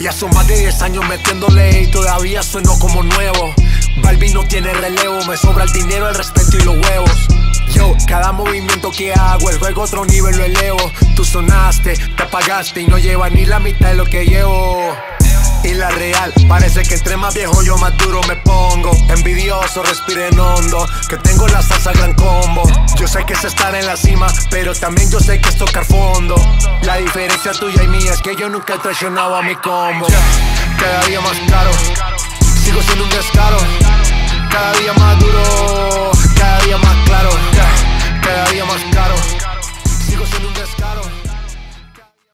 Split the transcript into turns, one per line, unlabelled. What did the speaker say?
Ya son más de 10 años metiéndole y todavía sueno como nuevo. Balvin no tiene relevo, me sobra el dinero, el respeto y los huevos. Yo, cada movimiento que hago, el juego otro nivel lo elevo. Tú sonaste, te apagaste y no lleva ni la mitad de lo que llevo. Y la real, parece que entre más viejo yo más duro me pongo. Envidioso, respiren hondo, que tengo la salsa gran combo. Yo sé que es estar en la cima, pero también yo sé que es tocar fondo. La diferencia tuya y mía es que yo nunca he traicionado a mi combo. Cada día más caro, sigo siendo un descaro. Cada día más duro, cada día más claro. Cada día más caro, sigo siendo un descaro